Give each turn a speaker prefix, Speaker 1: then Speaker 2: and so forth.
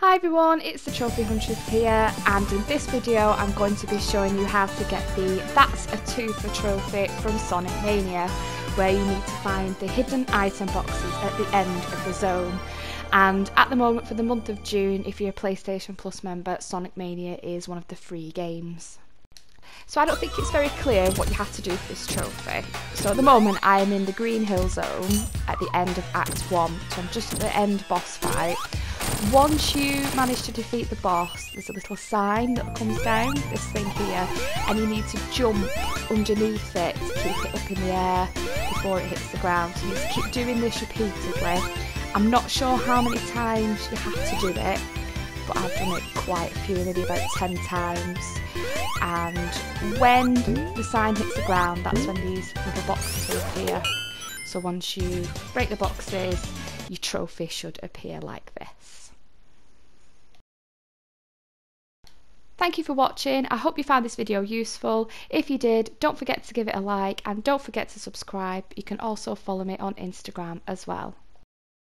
Speaker 1: Hi everyone, it's the Trophy Huntress here and in this video I'm going to be showing you how to get the That's a Twofer trophy from Sonic Mania where you need to find the hidden item boxes at the end of the zone. And at the moment for the month of June, if you're a PlayStation Plus member, Sonic Mania is one of the free games. So I don't think it's very clear what you have to do for this trophy. So at the moment I am in the Green Hill Zone at the end of Act 1, so I'm just at the end boss fight once you manage to defeat the boss, there's a little sign that comes down, this thing here, and you need to jump underneath it to keep it up in the air before it hits the ground. So you just keep doing this repeatedly. I'm not sure how many times you have to do it, but I've done it quite a few, maybe about 10 times. And when the sign hits the ground, that's when these little boxes appear. So once you break the boxes, your trophy should appear like this. Thank you for watching. I hope you found this video useful. If you did, don't forget to give it a like and don't forget to subscribe. You can also follow me on Instagram as well.